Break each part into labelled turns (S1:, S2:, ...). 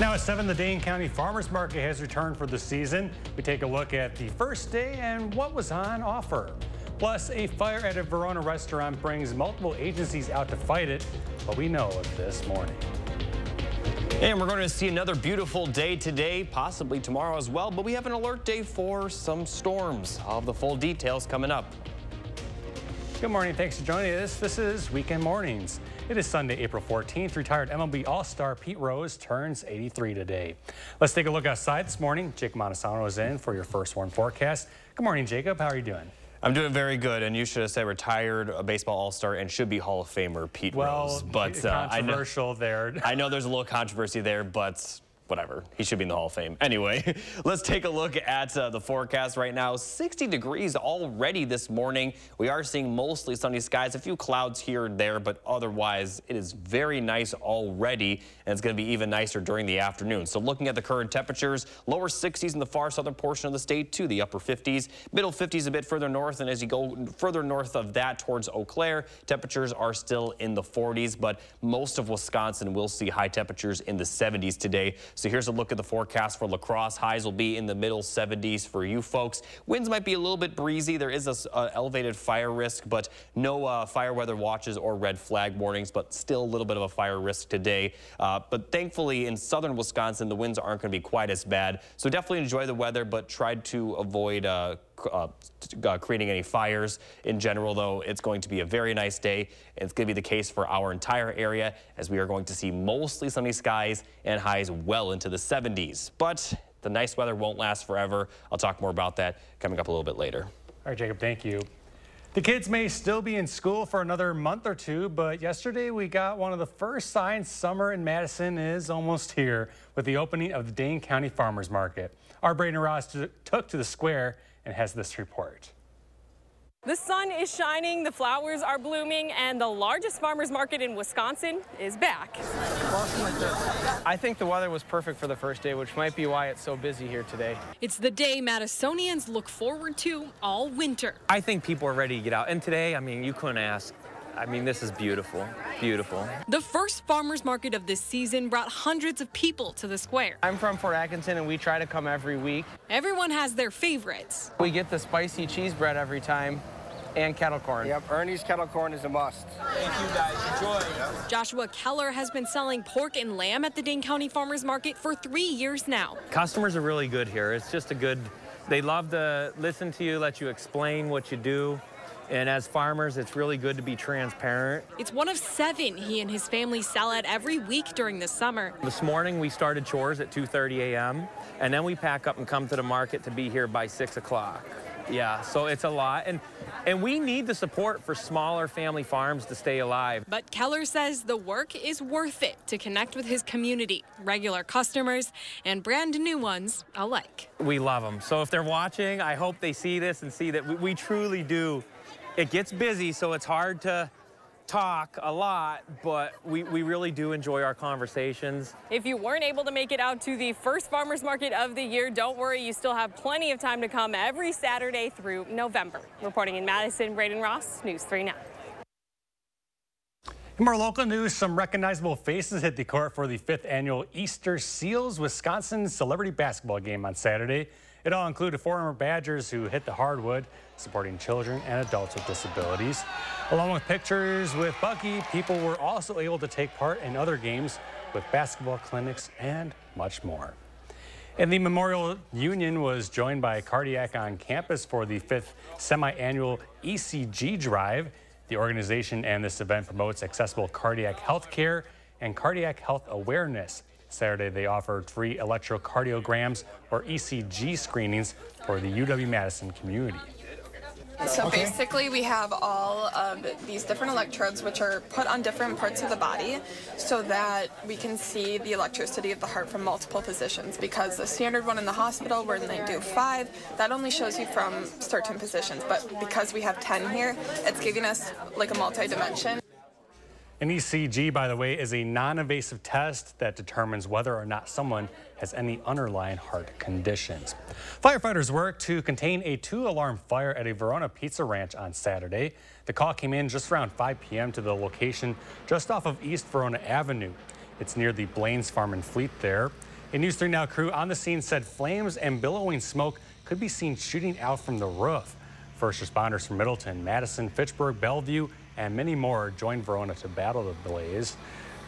S1: Now at 7, the Dane County Farmers Market has returned for the season. We take a look at the first day and what was on offer. Plus, a fire at a Verona restaurant brings multiple agencies out to fight it, but we know of this morning.
S2: And we're going to see another beautiful day today, possibly tomorrow as well, but we have an alert day for some storms. All of the full details coming up.
S1: Good morning. Thanks for joining us. This is Weekend Mornings. It is Sunday, April 14th. Retired MLB All-Star Pete Rose turns 83 today. Let's take a look outside this morning. Jake Montesano is in for your First Warn forecast. Good morning, Jacob. How are you doing?
S2: I'm doing very good, and you should have said retired baseball all-star and should be Hall of Famer Pete
S1: well,
S2: Rose.
S1: But uh, controversial I know, there.
S2: I know there's a little controversy there, but whatever. He should be in the Hall of Fame. Anyway, let's take a look at uh, the forecast right now. 60 degrees already this morning. We are seeing mostly sunny skies, a few clouds here and there, but otherwise it is very nice already, and it's going to be even nicer during the afternoon. So looking at the current temperatures, lower 60s in the far southern portion of the state to the upper 50s, middle 50s a bit further north, and as you go further north of that towards Eau Claire, temperatures are still in the 40s, but most of Wisconsin will see high temperatures in the 70s today. So here's a look at the forecast for La Crosse. Highs will be in the middle 70s for you folks. Winds might be a little bit breezy. There is a uh, elevated fire risk, but no uh, fire weather watches or red flag warnings, but still a little bit of a fire risk today. Uh, but thankfully in southern Wisconsin, the winds aren't going to be quite as bad. So definitely enjoy the weather, but try to avoid uh, uh, creating any fires. In general, though, it's going to be a very nice day. It's going to be the case for our entire area as we are going to see mostly sunny skies and highs well into the 70s. But the nice weather won't last forever. I'll talk more about that coming up a little bit later.
S1: All right, Jacob, thank you. The kids may still be in school for another month or two, but yesterday we got one of the first signs summer in Madison is almost here with the opening of the Dane County Farmers Market. Our Braden Ross took to the square and has this report.
S3: The sun is shining, the flowers are blooming, and the largest farmer's market in Wisconsin is back.
S4: I think the weather was perfect for the first day, which might be why it's so busy here today.
S3: It's the day Madisonians look forward to all winter.
S4: I think people are ready to get out. And today, I mean, you couldn't ask I mean, this is beautiful, beautiful.
S3: The first farmer's market of this season brought hundreds of people to the square.
S4: I'm from Fort Atkinson, and we try to come every week.
S3: Everyone has their favorites.
S4: We get the spicy cheese bread every time and kettle corn.
S5: Yep, Ernie's kettle corn is a must.
S4: Thank you guys. Enjoy.
S3: Joshua Keller has been selling pork and lamb at the Dane County Farmers Market for three years now.
S4: Customers are really good here. It's just a good, they love to listen to you, let you explain what you do. And as farmers, it's really good to be transparent.
S3: It's one of seven he and his family sell at every week during the summer.
S4: This morning we started chores at 2.30 a.m. and then we pack up and come to the market to be here by 6 o'clock. Yeah, so it's a lot. And, and we need the support for smaller family farms to stay alive.
S3: But Keller says the work is worth it to connect with his community, regular customers, and brand new ones alike.
S4: We love them. So if they're watching, I hope they see this and see that we, we truly do it gets busy, so it's hard to talk a lot, but we, we really do enjoy our conversations.
S3: If you weren't able to make it out to the first farmer's market of the year, don't worry, you still have plenty of time to come every Saturday through November. Reporting in Madison, Braden Ross, News 3 Now.
S1: In more local news, some recognizable faces hit the court for the fifth annual Easter Seals Wisconsin Celebrity Basketball game on Saturday. It all included former Badgers who hit the hardwood, supporting children and adults with disabilities. Along with pictures with Bucky, people were also able to take part in other games with basketball clinics and much more. And the Memorial Union was joined by Cardiac on campus for the fifth semi-annual ECG drive. The organization and this event promotes accessible cardiac health care and cardiac health awareness. Saturday, they offered free electrocardiograms or ECG screenings for the UW-Madison community.
S6: So okay. basically we have all of these different electrodes which are put on different parts of the body so that we can see the electricity of the heart from multiple positions because the standard one in the hospital where they do five, that only shows you from certain positions. But because we have 10 here, it's giving us like a multi-dimension.
S1: An ECG, by the way, is a non-invasive test that determines whether or not someone has any underlying heart conditions. Firefighters worked to contain a two-alarm fire at a Verona Pizza Ranch on Saturday. The call came in just around 5 p.m. to the location just off of East Verona Avenue. It's near the Blain's Farm and Fleet there. A News 3 Now crew on the scene said flames and billowing smoke could be seen shooting out from the roof. First responders from Middleton, Madison, Fitchburg, Belleville, and many more joined Verona to battle the blaze.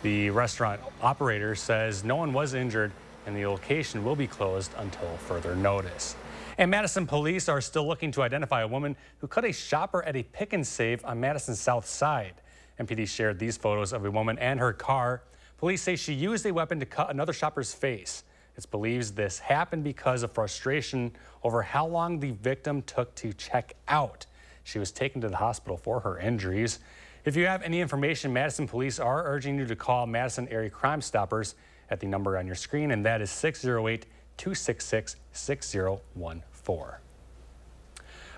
S1: The restaurant operator says no one was injured and the location will be closed until further notice. And Madison police are still looking to identify a woman who cut a shopper at a Pick 'n Save on Madison's south side. MPD shared these photos of a woman and her car. Police say she used a weapon to cut another shopper's face. It's believed this happened because of frustration over how long the victim took to check out. She was taken to the hospital for her injuries. If you have any information, Madison police are urging you to call Madison Area Crime Stoppers at the number on your screen, and that is 608 266 6014.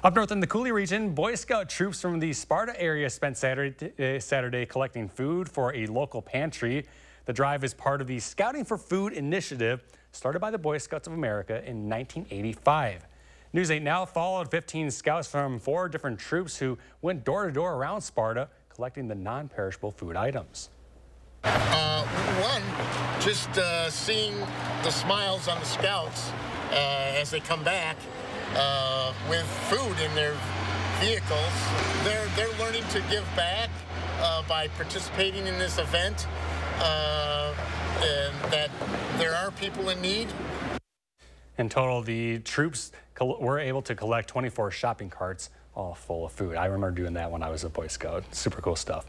S1: Up north in the Coulee region, Boy Scout troops from the Sparta area spent Saturday, uh, Saturday collecting food for a local pantry. The drive is part of the Scouting for Food initiative started by the Boy Scouts of America in 1985. News 8 now followed 15 scouts from four different troops who went door to door around Sparta collecting the non-perishable food items.
S7: Uh, one, just uh, seeing the smiles on the scouts uh, as they come back uh, with food in their vehicles. They're, they're learning to give back uh, by participating in this event uh, and that there are people in need.
S1: In total, the troops were able to collect 24 shopping carts all full of food. I remember doing that when I was a Boy Scout. Super cool stuff.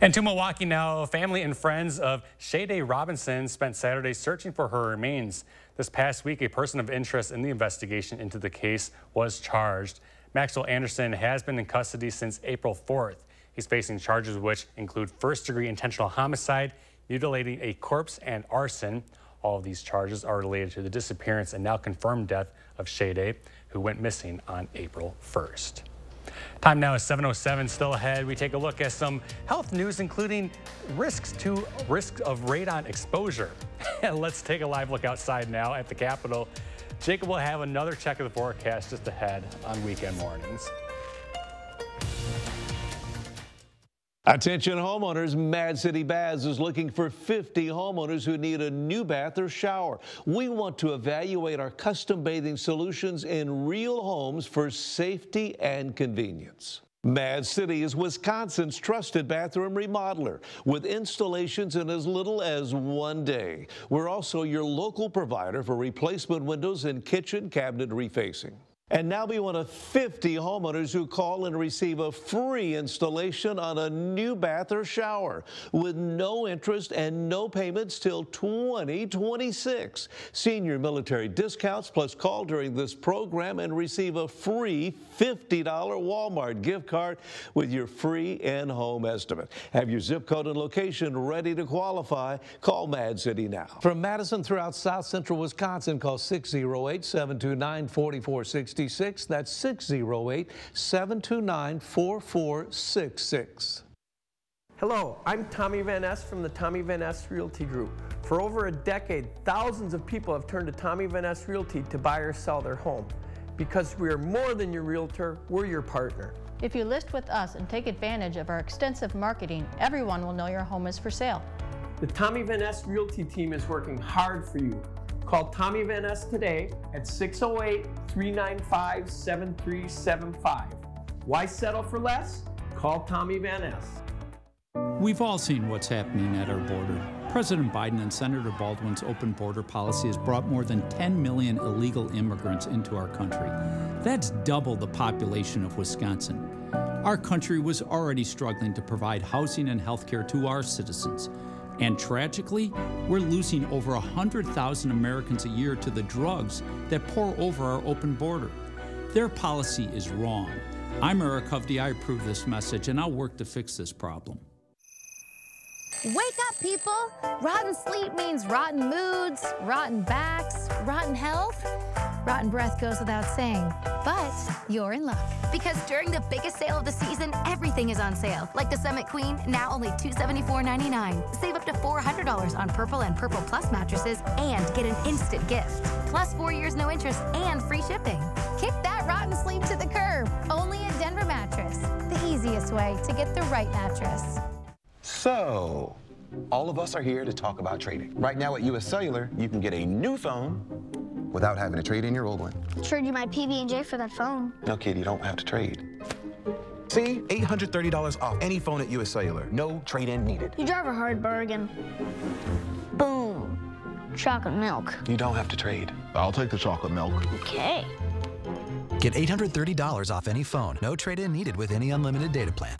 S1: And to Milwaukee now, family and friends of Sade Robinson spent Saturday searching for her remains. This past week, a person of interest in the investigation into the case was charged. Maxwell Anderson has been in custody since April 4th. He's facing charges which include first degree intentional homicide, mutilating a corpse, and arson. All of these charges are related to the disappearance and now confirmed death of Sade, who went missing on April 1st. Time now is 7.07, still ahead. We take a look at some health news, including risks to risks of radon exposure. And let's take a live look outside now at the Capitol. Jacob will have another check of the forecast just ahead on weekend mornings.
S8: Attention homeowners, Mad City Baths is looking for 50 homeowners who need a new bath or shower. We want to evaluate our custom bathing solutions in real homes for safety and convenience. Mad City is Wisconsin's trusted bathroom remodeler with installations in as little as one day. We're also your local provider for replacement windows and kitchen cabinet refacing. And now be one of 50 homeowners who call and receive a free installation on a new bath or shower with no interest and no payments till 2026. Senior military discounts plus call during this program and receive a free $50 Walmart gift card with your free in-home estimate. Have your zip code and location ready to qualify. Call Mad City now. From Madison throughout South Central Wisconsin, call 608 729 4460 66. That's 608 729 4466.
S9: Hello, I'm Tommy Van Ness from the Tommy Van Ness Realty Group. For over a decade, thousands of people have turned to Tommy Van Ness Realty to buy or sell their home. Because we are more than your realtor, we're your partner.
S10: If you list with us and take advantage of our extensive marketing, everyone will know your home is for sale.
S9: The Tommy Van Ness Realty team is working hard for you. Call Tommy Van Ness today at 608 395 7375. Why settle for less? Call Tommy Van Ness.
S11: We've all seen what's happening at our border. President Biden and Senator Baldwin's open border policy has brought more than 10 million illegal immigrants into our country. That's double the population of Wisconsin. Our country was already struggling to provide housing and health care to our citizens. And tragically, we're losing over 100,000 Americans a year to the drugs that pour over our open border. Their policy is wrong. I'm Eric Hovde. I approve this message, and I'll work to fix this problem.
S12: Wake up, people! Rotten sleep means rotten moods, rotten backs, rotten health. Rotten breath goes without saying, but you're in luck. Because during the biggest sale of the season, everything is on sale. Like the Summit Queen, now only $274.99. Save up to $400 on Purple and Purple Plus mattresses and get an instant gift. Plus four years no interest and free shipping. Kick that rotten sleep to the curb. Only at Denver Mattress. The easiest way to get the right mattress.
S13: So, all of us are here to talk about trading. Right now at US Cellular, you can get a new phone without having to trade in your old one.
S14: Trade you my PB&J for that phone.
S13: No, kid, you don't have to trade. See? $830 off any phone at US Cellular. No trade-in needed.
S14: You drive a hard bargain. Boom. Chocolate milk.
S13: You don't have to trade.
S15: I'll take the chocolate milk.
S14: Okay.
S16: Get $830 off any phone. No trade-in needed with any unlimited data plan.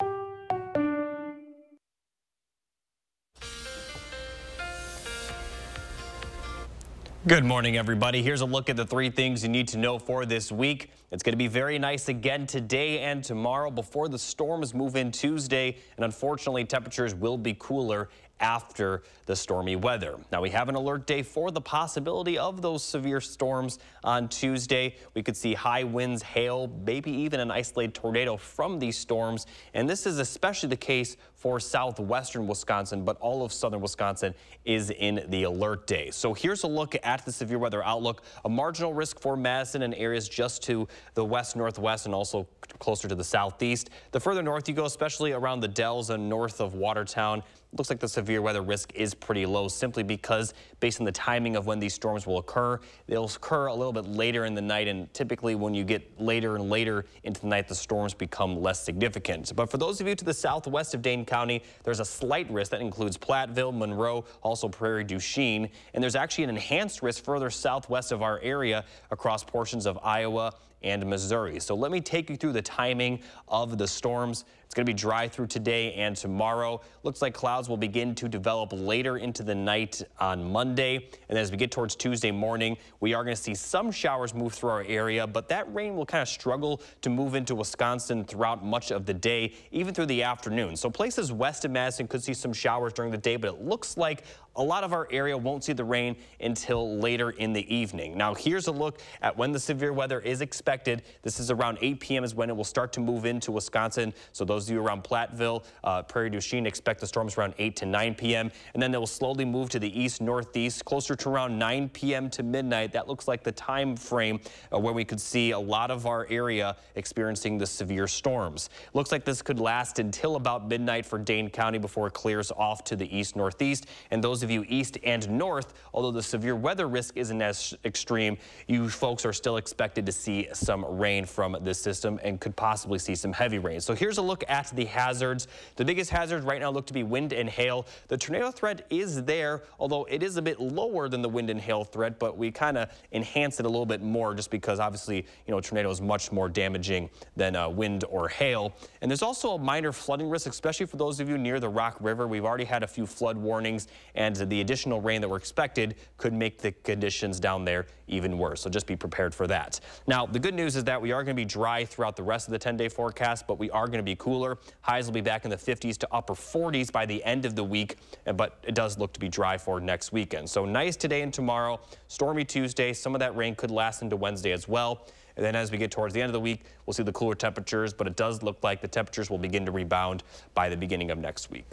S2: Good morning, everybody. Here's a look at the three things you need to know for this week. It's going to be very nice again today and tomorrow before the storms move in Tuesday. And unfortunately, temperatures will be cooler after the stormy weather. Now we have an alert day for the possibility of those severe storms on Tuesday. We could see high winds, hail, maybe even an isolated tornado from these storms. And this is especially the case for southwestern Wisconsin, but all of southern Wisconsin is in the alert day. So here's a look at the severe weather outlook. A marginal risk for Madison and areas just to the west northwest and also closer to the southeast. The further north you go, especially around the Dells and north of Watertown, looks like the severe weather risk is pretty low simply because based on the timing of when these storms will occur, they'll occur a little bit later in the night and typically when you get later and later into the night, the storms become less significant. But for those of you to the southwest of Dane County, there's a slight risk that includes Platteville, Monroe, also Prairie du Chien, and there's actually an enhanced risk further southwest of our area across portions of Iowa and Missouri. So let me take you through the timing of the storms. It's going to be dry through today and tomorrow. Looks like clouds will begin to develop later into the night on Monday. And as we get towards Tuesday morning, we are going to see some showers move through our area, but that rain will kind of struggle to move into Wisconsin throughout much of the day, even through the afternoon. So places west of Madison could see some showers during the day, but it looks like a lot of our area won't see the rain until later in the evening. Now, here's a look at when the severe weather is expected. This is around 8 p.m. is when it will start to move into Wisconsin. So those of you around Platteville, uh, Prairie du Chien, expect the storms around 8 to 9 p.m. And then they will slowly move to the east northeast closer to around 9 p.m. to midnight. That looks like the time frame uh, where we could see a lot of our area experiencing the severe storms. Looks like this could last until about midnight for Dane County before it clears off to the east northeast. And those of you east and north, although the severe weather risk isn't as extreme, you folks are still expected to see some rain from this system and could possibly see some heavy rain. So here's a look at the hazards. The biggest hazards right now look to be wind and hail. The tornado threat is there, although it is a bit lower than the wind and hail threat, but we kind of enhance it a little bit more just because obviously, you know, tornado is much more damaging than uh, wind or hail. And there's also a minor flooding risk, especially for those of you near the Rock River. We've already had a few flood warnings and the additional rain that we're expected could make the conditions down there even worse. So just be prepared for that. Now, the good news is that we are going to be dry throughout the rest of the 10-day forecast, but we are going to be cooler. Highs will be back in the 50s to upper 40s by the end of the week, but it does look to be dry for next weekend. So nice today and tomorrow, stormy Tuesday. Some of that rain could last into Wednesday as well. And then as we get towards the end of the week, we'll see the cooler temperatures, but it does look like the temperatures will begin to rebound by the beginning of next week.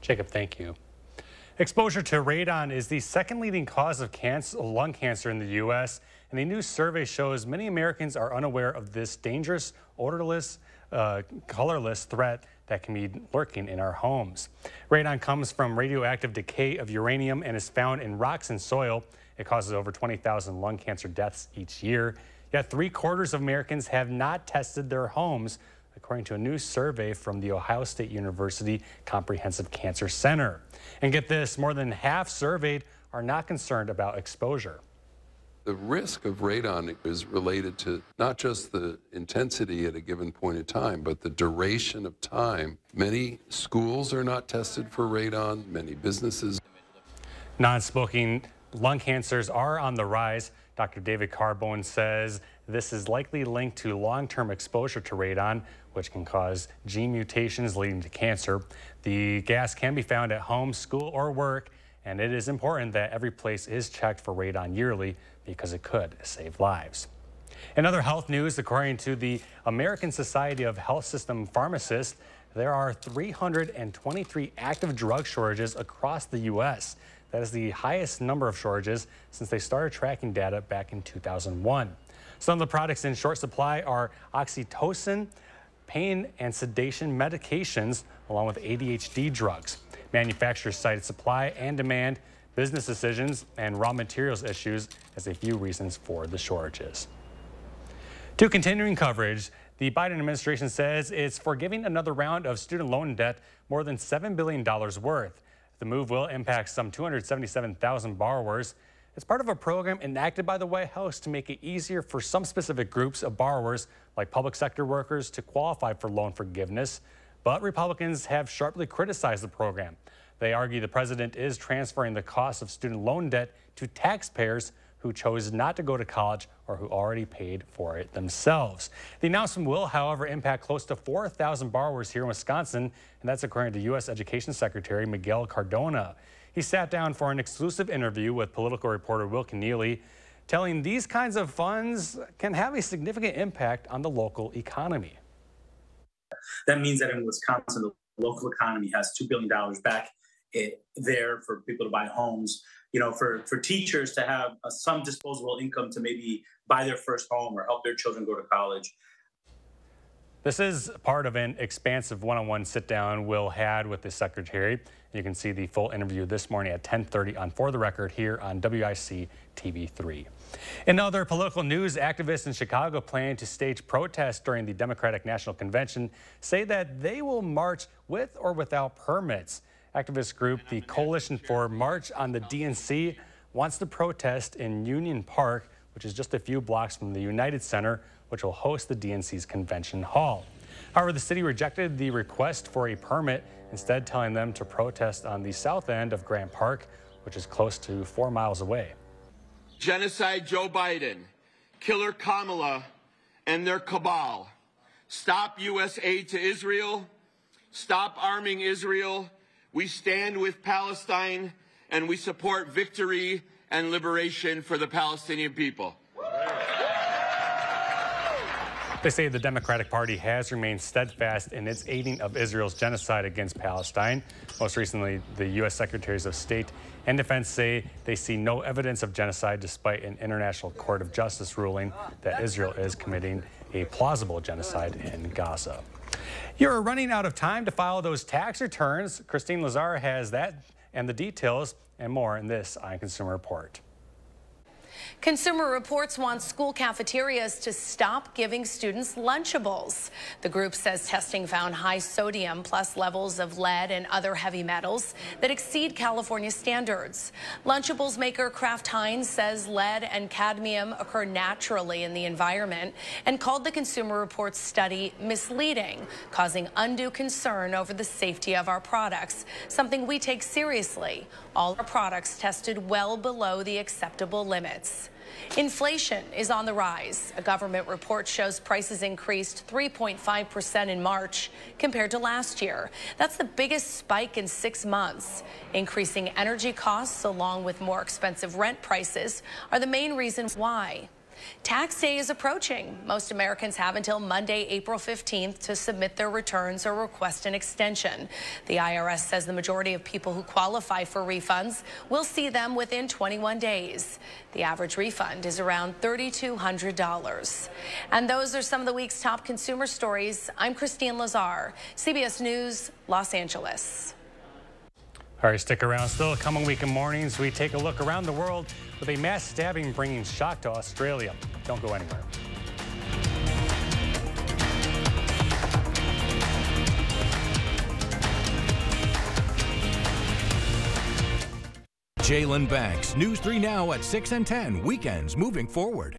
S1: Jacob, thank you. Exposure to radon is the second leading cause of cancer, lung cancer in the U.S., and a new survey shows many Americans are unaware of this dangerous, odorless, uh, colorless threat that can be lurking in our homes. Radon comes from radioactive decay of uranium and is found in rocks and soil. It causes over 20,000 lung cancer deaths each year. Yet three quarters of Americans have not tested their homes, according to a new survey from the Ohio State University Comprehensive Cancer Center. And get this, more than half surveyed are not concerned about exposure.
S17: The risk of radon is related to not just the intensity at a given point in time, but the duration of time. Many schools are not tested for radon, many businesses.
S1: Non smoking lung cancers are on the rise. Dr. David Carbone says this is likely linked to long term exposure to radon, which can cause gene mutations leading to cancer. The gas can be found at home, school, or work, and it is important that every place is checked for radon yearly because it could save lives. In other health news, according to the American Society of Health System Pharmacists, there are 323 active drug shortages across the U.S. That is the highest number of shortages since they started tracking data back in 2001. Some of the products in short supply are oxytocin, pain and sedation medications, along with ADHD drugs. Manufacturers cited supply and demand, business decisions, and raw materials issues as a few reasons for the shortages. To continuing coverage, the Biden administration says it's forgiving another round of student loan debt more than $7 billion worth. The move will impact some 277,000 borrowers. It's part of a program enacted by the White House to make it easier for some specific groups of borrowers, like public sector workers, to qualify for loan forgiveness. But Republicans have sharply criticized the program. They argue the president is transferring the cost of student loan debt to taxpayers who chose not to go to college or who already paid for it themselves. The announcement will, however, impact close to 4,000 borrowers here in Wisconsin, and that's according to U.S. Education Secretary Miguel Cardona. He sat down for an exclusive interview with political reporter Will Kenneally, telling these kinds of funds can have a significant impact on the local economy.
S15: That means that in Wisconsin, the local economy has $2 billion back eh, there for people to buy homes. You know, for, for teachers to have uh, some disposable income to maybe buy their first home or help their children go to college.
S1: This is part of an expansive one-on-one sit-down Will had with the secretary. You can see the full interview this morning at 1030 on For the Record here on WISC TV3. In other political news, activists in Chicago plan to stage protests during the Democratic National Convention say that they will march with or without permits. Activist group the Coalition for March on the DNC wants to protest in Union Park, which is just a few blocks from the United Center, which will host the DNC's convention hall. However, the city rejected the request for a permit, instead telling them to protest on the south end of Grant Park, which is close to four miles away.
S18: Genocide Joe Biden, killer Kamala, and their cabal. Stop U.S. aid to Israel. Stop arming Israel. We stand with Palestine and we support victory and liberation for the Palestinian people.
S1: They say the Democratic Party has remained steadfast in its aiding of Israel's genocide against Palestine. Most recently, the U.S. Secretaries of State and Defense say they see no evidence of genocide despite an International Court of Justice ruling that Israel is committing a plausible genocide in Gaza. You're running out of time to file those tax returns. Kristine Lazar has that and the details and more in this on Consumer Report.
S19: Consumer Reports wants school cafeterias to stop giving students Lunchables. The group says testing found high sodium plus levels of lead and other heavy metals that exceed California standards. Lunchables maker Kraft Heinz says lead and cadmium occur naturally in the environment and called the Consumer Reports study misleading, causing undue concern over the safety of our products, something we take seriously. All our products tested well below the acceptable limits. Inflation is on the rise. A government report shows prices increased 3.5% in March compared to last year. That's the biggest spike in six months. Increasing energy costs along with more expensive rent prices are the main reasons why. Tax day is approaching. Most Americans have until Monday, April 15th to submit their returns or request an extension. The IRS says the majority of people who qualify for refunds will see them within 21 days. The average refund is around $3,200. And those are some of the week's top consumer stories. I'm Kristine Lazar, CBS News, Los Angeles.
S1: All right, stick around. Still coming weekend mornings, we take a look around the world with a mass stabbing bringing shock to Australia. Don't go anywhere.
S20: Jalen Banks, News 3 Now at 6 and 10, weekends moving forward.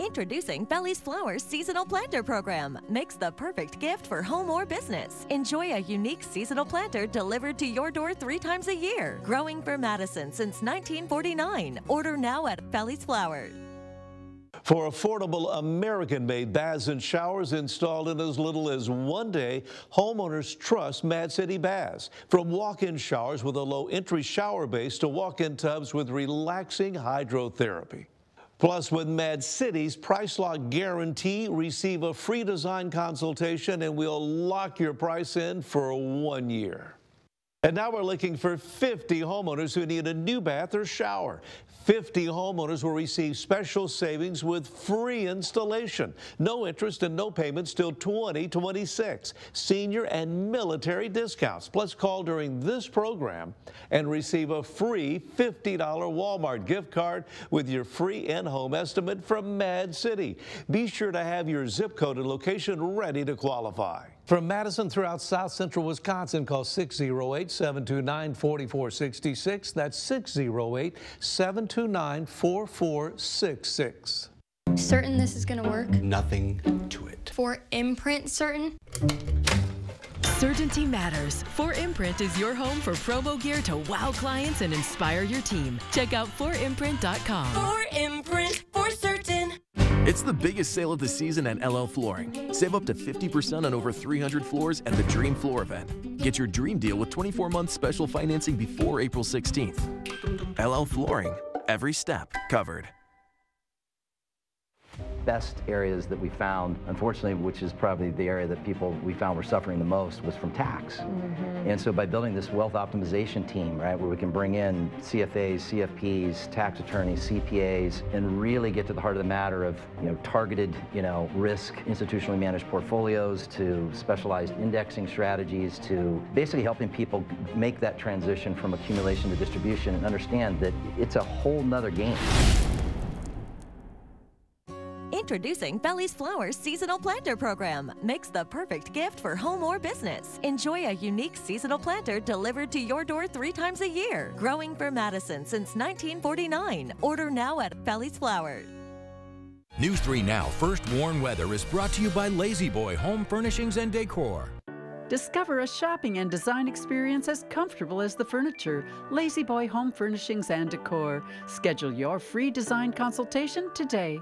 S21: Introducing Felly's Flowers Seasonal Planter Program. Makes the perfect gift for home or business. Enjoy a unique seasonal planter delivered to your door three times a year. Growing for Madison since 1949. Order now at Felly's Flowers.
S8: For affordable American-made baths and showers installed in as little as one day, homeowners trust Mad City Baths. From walk-in showers with a low entry shower base to walk-in tubs with relaxing hydrotherapy. Plus, with Mad City's Price Lock Guarantee, receive a free design consultation and we'll lock your price in for one year. And now we're looking for 50 homeowners who need a new bath or shower. 50 homeowners will receive special savings with free installation. No interest and no payments till 2026. Senior and military discounts. Plus, call during this program and receive a free $50 Walmart gift card with your free in-home estimate from Mad City. Be sure to have your zip code and location ready to qualify. From Madison throughout south central Wisconsin, call 608 729 4466. That's 608 729 4466.
S22: Certain this is going to work?
S23: Nothing to it.
S22: For imprint certain?
S24: Certainty matters. 4imprint is your home for promo gear to wow clients and inspire your team. Check out 4imprint.com.
S25: 4imprint for certain.
S26: It's the biggest sale of the season at LL Flooring. Save up to 50% on over 300 floors at the Dream Floor event. Get your dream deal with 24 month special financing before April 16th. LL Flooring, every step covered
S27: best areas that we found, unfortunately, which is probably the area that people we found were suffering the most, was from tax. Mm -hmm. And so by building this wealth optimization team, right, where we can bring in CFAs, CFPs, tax attorneys, CPAs, and really get to the heart of the matter of, you know, targeted, you know, risk, institutionally managed portfolios to specialized indexing strategies to basically helping people make that transition from accumulation to distribution and understand that it's a whole nother game.
S21: Introducing Felly's Flowers Seasonal Planter Program. Makes the perfect gift for home or business. Enjoy a unique seasonal planter delivered to your door three times a year. Growing for Madison since 1949. Order now at Felly's Flowers.
S20: News 3 Now First Warn Weather is brought to you by La-Z-Boy Home Furnishings and Decor.
S28: Discover a shopping and design experience as comfortable as the furniture. La-Z-Boy Home Furnishings and Decor. Schedule your free design consultation today.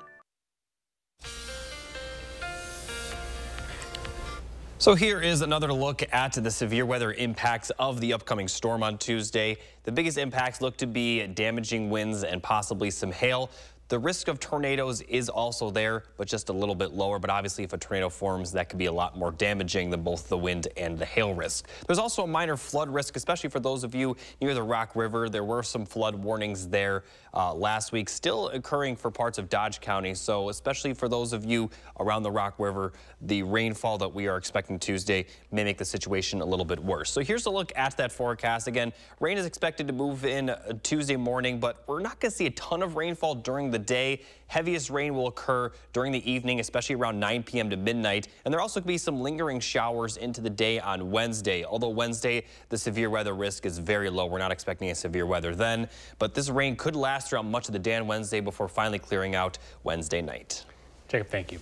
S2: So here is another look at the severe weather impacts of the upcoming storm on Tuesday. The biggest impacts look to be damaging winds and possibly some hail. The risk of tornadoes is also there, but just a little bit lower. But obviously, if a tornado forms, that could be a lot more damaging than both the wind and the hail risk. There's also a minor flood risk, especially for those of you near the Rock River. There were some flood warnings there uh, last week, still occurring for parts of Dodge County. So especially for those of you around the Rock River, the rainfall that we are expecting Tuesday may make the situation a little bit worse. So here's a look at that forecast. Again, rain is expected to move in Tuesday morning, but we're not going to see a ton of rainfall during the day. Heaviest rain will occur during the evening, especially around 9 p.m. to midnight. And there also could be some lingering showers into the day on Wednesday. Although Wednesday, the severe weather risk is very low. We're not expecting a severe weather then. But this rain could last throughout much of the day on Wednesday before finally clearing out Wednesday night.
S1: Jacob, thank you.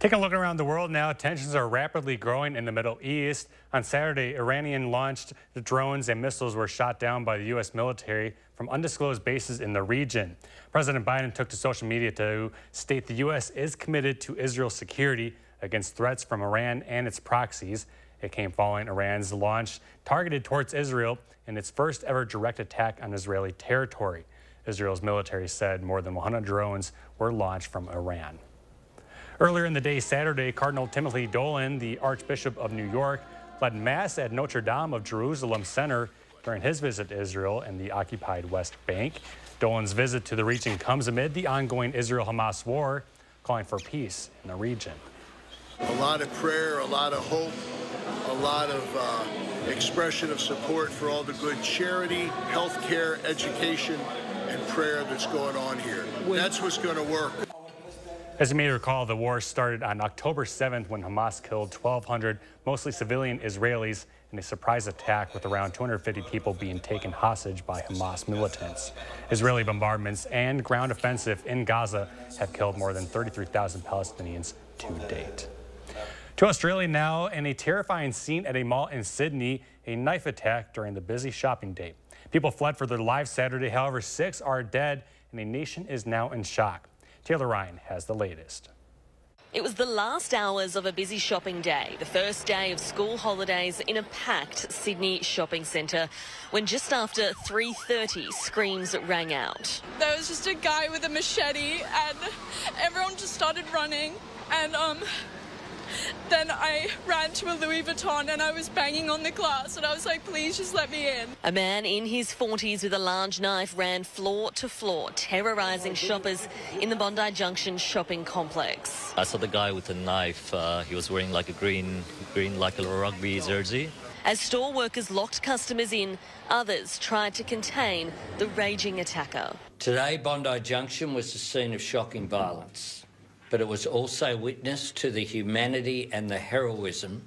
S1: Taking a look around the world now, tensions are rapidly growing in the Middle East. On Saturday, Iranian launched the drones and missiles were shot down by the U.S. military from undisclosed bases in the region. President Biden took to social media to state the U.S. is committed to Israel's security against threats from Iran and its proxies. It came following Iran's launch targeted towards Israel in its first ever direct attack on Israeli territory. Israel's military said more than 100 drones were launched from Iran. Earlier in the day, Saturday, Cardinal Timothy Dolan, the Archbishop of New York, led Mass at Notre Dame of Jerusalem Center during his visit to Israel and the occupied West Bank. Dolan's visit to the region comes amid the ongoing Israel-Hamas war, calling for peace in the region.
S29: A lot of prayer, a lot of hope, a lot of uh, expression of support for all the good charity, healthcare, education, and prayer that's going on here. That's what's going to work.
S1: As you may recall, the war started on October 7th when Hamas killed 1,200 mostly civilian Israelis in a surprise attack with around 250 people being taken hostage by Hamas militants. Israeli bombardments and ground offensive in Gaza have killed more than 33,000 Palestinians to date. To Australia now, and a terrifying scene at a mall in Sydney, a knife attack during the busy shopping day. People fled for their lives Saturday, however, six are dead, and a nation is now in shock. Taylor Ryan has the latest.
S30: It was the last hours of a busy shopping day, the first day of school holidays in a packed Sydney shopping centre, when just after 3.30 screams rang out.
S6: There was just a guy with a machete and everyone just started running and um,
S31: then I ran to a Louis Vuitton and I was banging on the glass and I was like, please just let me in.
S30: A man in his 40s with a large knife ran floor to floor, terrorising shoppers in the Bondi Junction shopping complex.
S32: I saw the guy with the knife. Uh, he was wearing like a green, green like a rugby jersey.
S30: As store workers locked customers in, others tried to contain the raging attacker.
S33: Today, Bondi Junction was the scene of shocking violence, but it was also witness to the humanity and the heroism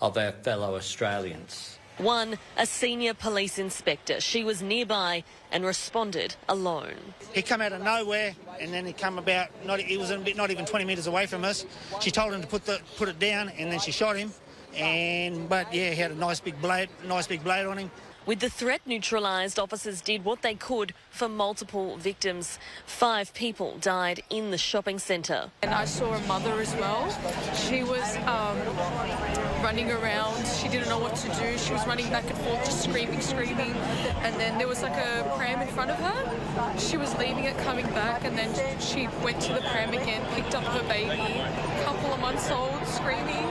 S33: of our fellow Australians.
S30: One, a senior police inspector. She was nearby and responded alone.
S34: He come out of nowhere, and then he come about. Not, he was a bit, not even 20 metres away from us. She told him to put the put it down, and then she shot him. And but yeah, he had a nice big blade, nice big blade on him.
S30: With the threat neutralised, officers did what they could for multiple victims. Five people died in the shopping centre.
S31: And I saw a mother as well. She was um, running around. She didn't know what to do. She was running back and forth, just screaming, screaming. And then there was like a pram in front of her. She was leaving it, coming back, and then she went to the pram again, picked up her baby, a couple of months old, screaming.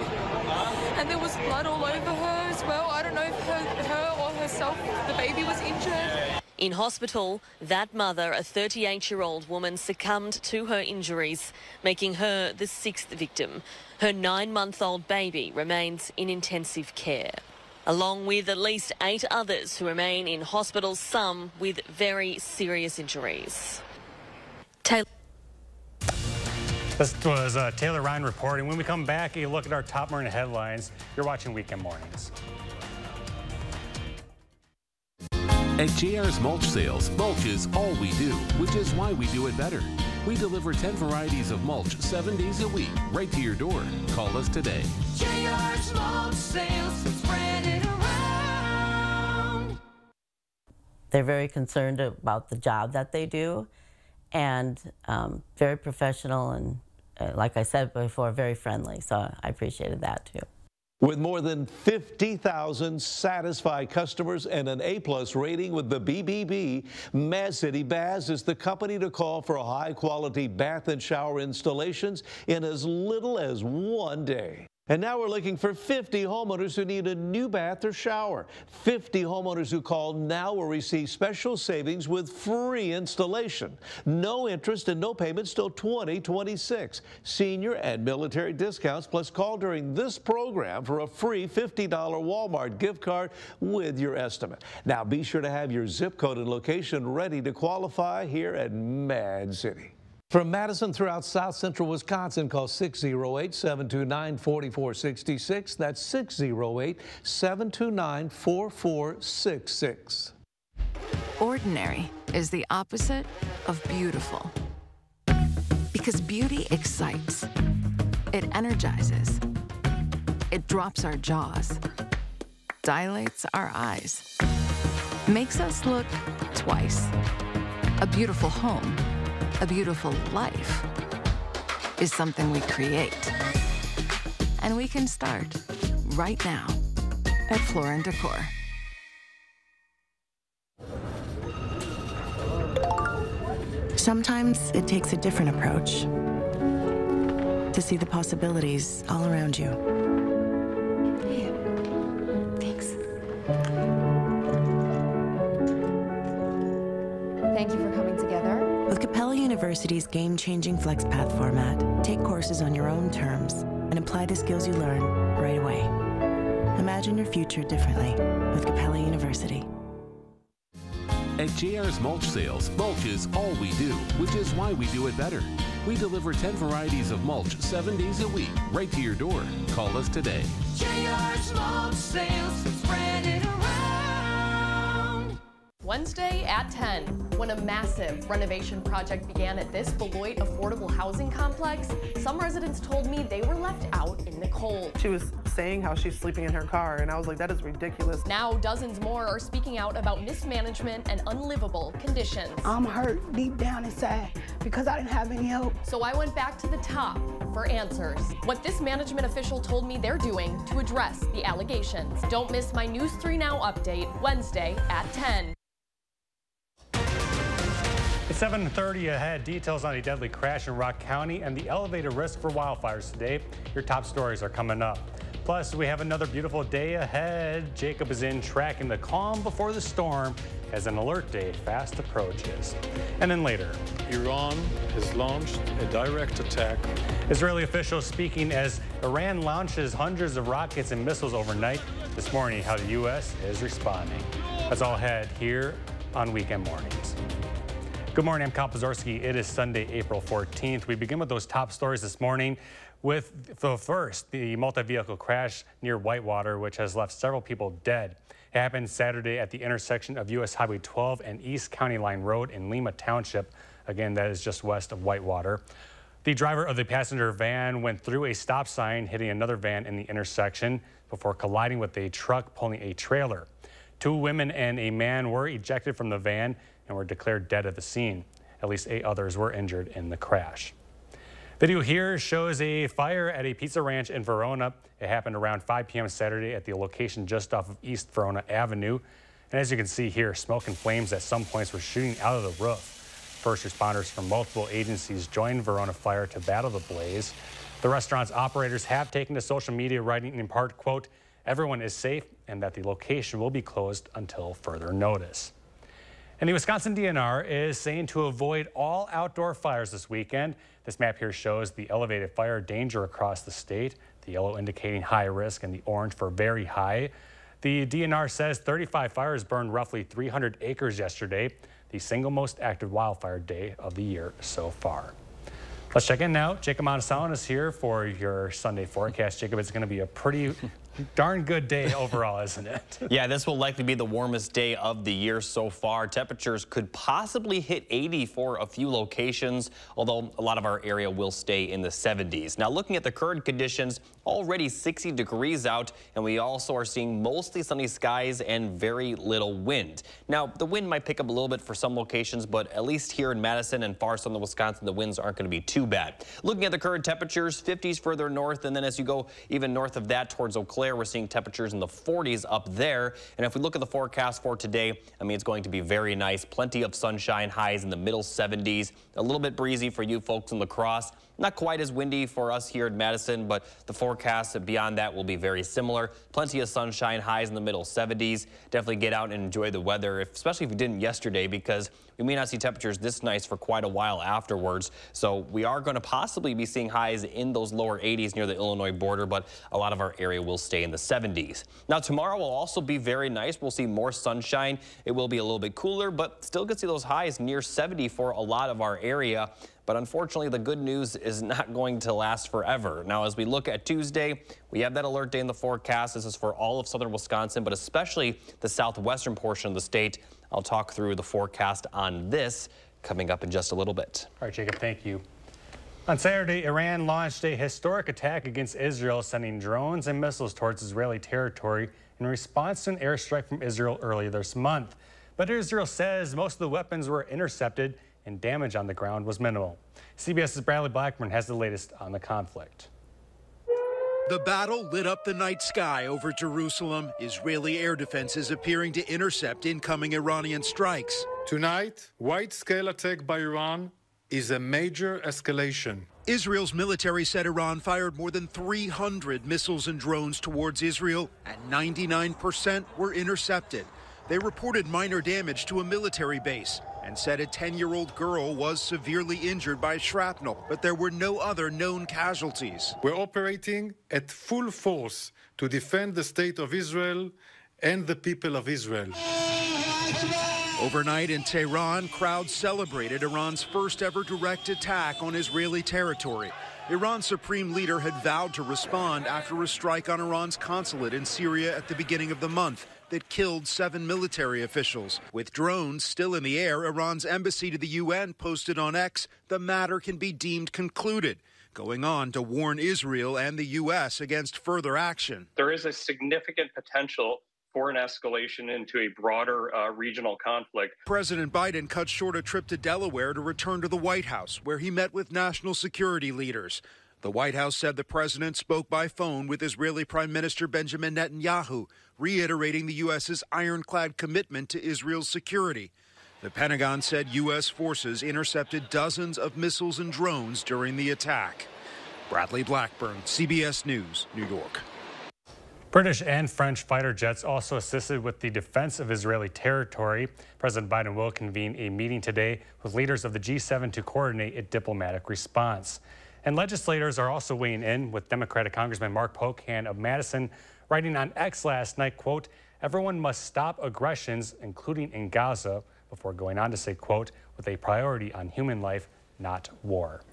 S31: And there was blood all over her as well. I don't know if her, her or herself, the baby was injured.
S30: In hospital, that mother, a 38 year old woman, succumbed to her injuries, making her the sixth victim. Her nine month old baby remains in intensive care, along with at least eight others who remain in hospital, some with very serious injuries. Taylor.
S1: This was uh, Taylor Ryan reporting. When we come back, a look at our top morning headlines. You're watching Weekend Mornings.
S35: At JR's Mulch Sales, mulch is all we do, which is why we do it better. We deliver 10 varieties of mulch seven days a week, right to your door. Call us today.
S36: JR's Mulch Sales, spread it around.
S37: They're very concerned about the job that they do and um, very professional and, Uh, like I said before, very friendly. So I appreciated that too.
S8: With more than 50,000 satisfied customers and an A-plus rating with the BBB, Mad City Baths is the company to call for high-quality bath and shower installations in as little as one day. And now we're looking for 50 homeowners who need a new bath or shower. 50 homeowners who call now will receive special savings with free installation. No interest and no payments till 2026. Senior and military discounts plus call during this program for a free $50 Walmart gift card with your estimate. Now be sure to have your zip code and location ready to qualify here at Mad City. From Madison throughout south central Wisconsin, call 608 729 4466. That's 608 729 4466.
S38: Ordinary is the opposite of beautiful. Because beauty excites, it energizes, it drops our jaws, dilates our eyes, makes us look twice. A beautiful home a beautiful life is something we create. And we can start right now at Floor and Decor.
S39: Sometimes it takes a different approach to see the possibilities all around you.
S40: Thanks. Thank you for coming together.
S39: With Capella University's game-changing FlexPath format, take courses on your own terms and apply the skills you learn right away. Imagine your future differently with Capella University.
S35: At JR's Mulch Sales, mulch is all we do, which is why we do it better. We deliver 10 varieties of mulch seven days a week, right to your door. Call us today.
S36: JR's Mulch Sales, spread it around.
S19: Wednesday at 10, when a massive renovation project began at this Beloit affordable housing complex, some residents told me they were left out in the cold.
S41: She was saying how she's sleeping in her car, and I was like, that is ridiculous.
S19: Now, dozens more are speaking out about mismanagement and unlivable conditions.
S42: I'm hurt deep down inside because I didn't have any help.
S19: So I went back to the top for answers. What this management official told me they're doing to address the allegations. Don't miss my News 3 Now update Wednesday at 10.
S1: At 7.30 ahead, details on a deadly crash in Rock County and the elevated risk for wildfires today. Your top stories are coming up. Plus, we have another beautiful day ahead. Jacob is in tracking the calm before the storm as an alert day fast approaches. And then later,
S43: Iran has launched a direct attack.
S1: Israeli officials speaking as Iran launches hundreds of rockets and missiles overnight. This morning, how the U.S. is responding. That's all ahead here on Weekend Mornings. Good morning, I'm Kyle Pozorski. It is Sunday, April 14th. We begin with those top stories this morning with the first, the multi-vehicle crash near Whitewater, which has left several people dead. It happened Saturday at the intersection of U.S. Highway 12 and East County Line Road in Lima Township. Again, that is just west of Whitewater. The driver of the passenger van went through a stop sign, hitting another van in the intersection before colliding with a truck pulling a trailer. Two women and a man were ejected from the van and were declared dead at the scene. At least eight others were injured in the crash. Video here shows a fire at a pizza ranch in Verona. It happened around 5 p.m. Saturday at the location just off of East Verona Avenue. And as you can see here, smoke and flames at some points were shooting out of the roof. First responders from multiple agencies joined Verona Fire to battle the blaze. The restaurant's operators have taken to social media writing in part, quote, everyone is safe and that the location will be closed until further notice. And the Wisconsin DNR is saying to avoid all outdoor fires this weekend. This map here shows the elevated fire danger across the state, the yellow indicating high risk and the orange for very high. The DNR says 35 fires burned roughly 300 acres yesterday, the single most active wildfire day of the year so far. Let's check in now. Jacob Montesano is here for your Sunday forecast. Jacob, it's going to be a pretty darn good day overall, isn't it?
S2: Yeah, this will likely be the warmest day of the year so far. Temperatures could possibly hit 80 for a few locations, although a lot of our area will stay in the 70s. Now, looking at the current conditions, already 60 degrees out, and we also are seeing mostly sunny skies and very little wind. Now, the wind might pick up a little bit for some locations, but at least here in Madison and far southern Wisconsin, the winds aren't going to be too bad. Looking at the current temperatures, 50s further north, and then as you go even north of that towards Eau Claire, we're seeing temperatures in the 40s up there. And if we look at the forecast for today, I mean, it's going to be very nice. Plenty of sunshine, highs in the middle 70s, a little bit breezy for you folks in La Crosse. Not quite as windy for us here in Madison, but the forecast beyond that will be very similar. Plenty of sunshine, highs in the middle 70s. Definitely get out and enjoy the weather, especially if you didn't yesterday, because we may not see temperatures this nice for quite a while afterwards. So we are going to possibly be seeing highs in those lower 80s near the Illinois border, but a lot of our area will stay in the 70s. Now tomorrow will also be very nice. We'll see more sunshine. It will be a little bit cooler, but still could see those highs near 70 for a lot of our area. But unfortunately, the good news is not going to last forever. Now, as we look at Tuesday, we have that alert day in the forecast. This is for all of southern Wisconsin, but especially the southwestern portion of the state. I'll talk through the forecast on this coming up in just a little bit.
S1: All right, Jacob, thank you. On Saturday, Iran launched a historic attack against Israel, sending drones and missiles towards Israeli territory in response to an airstrike from Israel earlier this month. But Israel says most of the weapons were intercepted and damage on the ground was minimal. CBS's Bradley Blackburn has the latest on the conflict.
S44: The battle lit up the night sky over Jerusalem, Israeli air defenses appearing to intercept incoming Iranian strikes.
S43: Tonight, wide scale attack by Iran is a major escalation.
S44: Israel's military said Iran fired more than 300 missiles and drones towards Israel, and 99% were intercepted. They reported minor damage to a military base and said a 10 year old girl was severely injured by shrapnel, but there were no other known casualties.
S43: We're operating at full force to defend the state of Israel and the people of Israel.
S44: Overnight in Tehran, crowds celebrated Iran's first ever direct attack on Israeli territory. Iran's supreme leader had vowed to respond after a strike on Iran's consulate in Syria at the beginning of the month that killed seven military officials. With drones still in the air, Iran's embassy to the UN posted on X the matter can be deemed concluded, going on to warn Israel and the U.S. against further action.
S45: There is a significant potential for an escalation into a broader uh, regional conflict.
S44: President Biden cut short a trip to Delaware to return to the White House, where he met with national security leaders. The White House said the president spoke by phone with Israeli Prime Minister Benjamin Netanyahu, reiterating the U.S.'s ironclad commitment to Israel's security. The Pentagon said U.S. forces intercepted dozens of missiles and drones during the attack. Bradley Blackburn, CBS News, New York.
S1: British and French fighter jets also assisted with the defense of Israeli territory. President Biden will convene a meeting today with leaders of the G7 to coordinate a diplomatic response. And legislators are also weighing in with Democratic Congressman Mark Pocan of Madison writing on X last night, quote, everyone must stop aggressions, including in Gaza, before going on to say, quote, with a priority on human life, not war.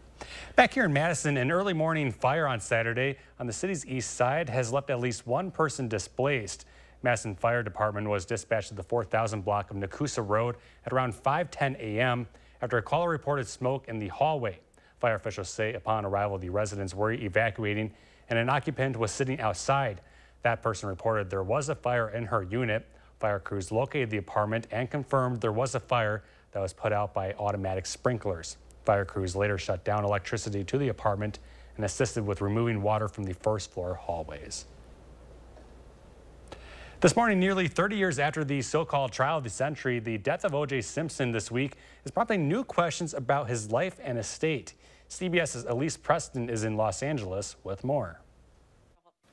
S1: Back here in Madison, an early morning fire on Saturday on the city's east side has left at least one person displaced. Madison Fire Department was dispatched to the 4000 block of Nakoosa Road at around 5:10 a.m. after a caller reported smoke in the hallway. Fire officials say upon arrival, the residents were evacuating and an occupant was sitting outside. That person reported there was a fire in her unit. Fire crews located the apartment and confirmed there was a fire that was put out by automatic sprinklers. Fire crews later shut down electricity to the apartment and assisted with removing water from the first floor hallways. This morning, nearly 30 years after the so-called trial of the century, the death of O.J. Simpson this week is prompting new questions about his life and estate. CBS's Elise Preston is in Los Angeles with more.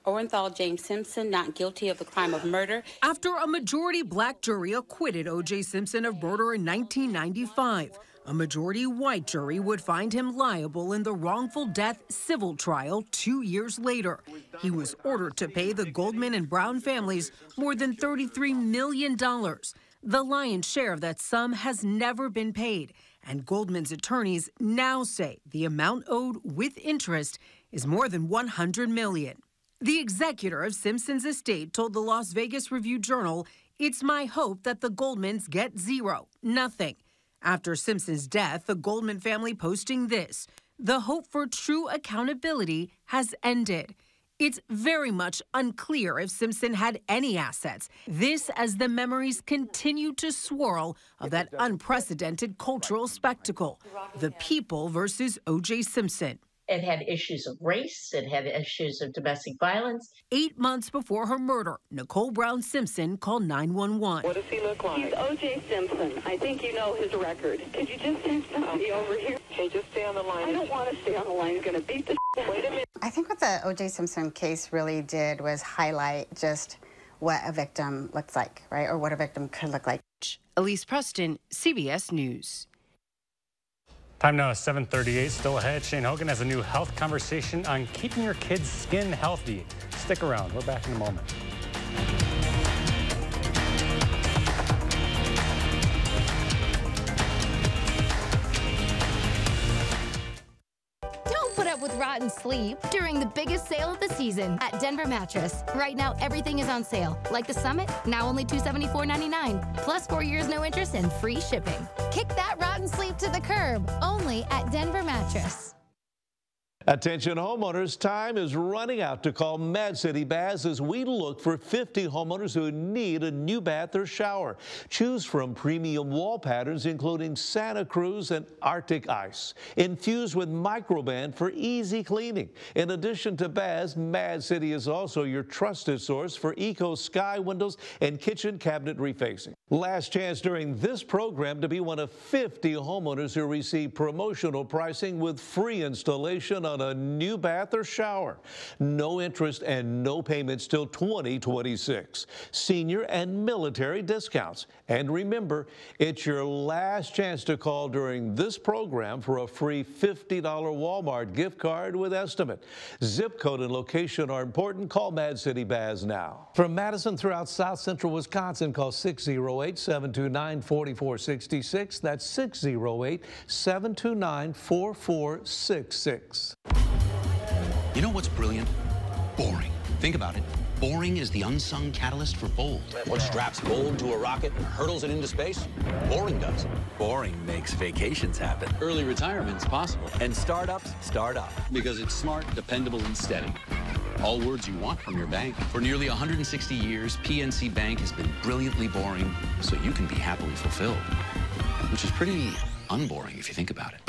S46: Orenthal James Simpson not guilty of the crime of murder.
S31: After a majority black jury acquitted O.J. Simpson of murder in 1995, a majority white jury would find him liable in the wrongful death civil trial two years later. He was ordered to pay the Goldman and Brown families more than $33 million. The lion's share of that sum has never been paid, and Goldman's attorneys now say the amount owed with interest is more than 100 million. The executor of Simpson's estate told the Las Vegas Review Journal, "It's my hope that the Goldmans get zero, nothing." After Simpson's death, the Goldman family posting this The hope for true accountability has ended. It's very much unclear if Simpson had any assets. This as the memories continue to swirl of that unprecedented cultural spectacle the people versus O.J. Simpson.
S47: It had issues of race, it had issues of domestic violence.
S31: Eight months before her murder, Nicole Brown Simpson called 911.
S47: What does he look like?
S48: He's O.J. Simpson. I think you know his record. Could you just send somebody over here? Hey, just stay on the line. I don't want to stay on the line. He's going to beat the Wait a minute.
S49: I think what the O.J. Simpson case really did was highlight just what a victim looks like, right? Or what a victim could look like.
S31: Elise Preston, CBS News.
S1: Time now is 7:38. Still ahead, Shane Hogan has a new health conversation on keeping your kids' skin healthy. Stick around. We're back in a moment.
S50: Rotten sleep during the biggest sale of the season at Denver Mattress. Right now, everything is on sale. Like the Summit, now only $274.99, plus four years no interest and free shipping. Kick that rotten sleep to the curb, only at Denver Mattress.
S8: Attention homeowners, time is running out to call Mad City Baths as we look for 50 homeowners who need a new bath or shower. Choose from premium wall patterns including Santa Cruz and Arctic Ice, infused with Microban for easy cleaning. In addition to baths, Mad City is also your trusted source for Eco Sky windows and kitchen cabinet refacing. Last chance during this program to be one of 50 homeowners who receive promotional pricing with free installation on a new bath or shower. No interest and no payments till 2026. Senior and military discounts. And remember, it's your last chance to call during this program for a free $50 Walmart gift card with estimate. Zip code and location are important. Call Mad City Baths now. From Madison throughout South Central Wisconsin, call 608 729 4466. That's 608 729 4466.
S51: You know what's brilliant? Boring. Think about it. Boring is the unsung catalyst for bold.
S52: What straps gold to a rocket and hurtles it into space? Boring does.
S51: Boring makes vacations happen.
S52: Early retirement's possible. And startups start up. Because it's smart, dependable, and steady. All words you want from your bank.
S51: For nearly 160 years, PNC Bank has been brilliantly boring so you can be happily fulfilled. Which is pretty unboring if you think about it.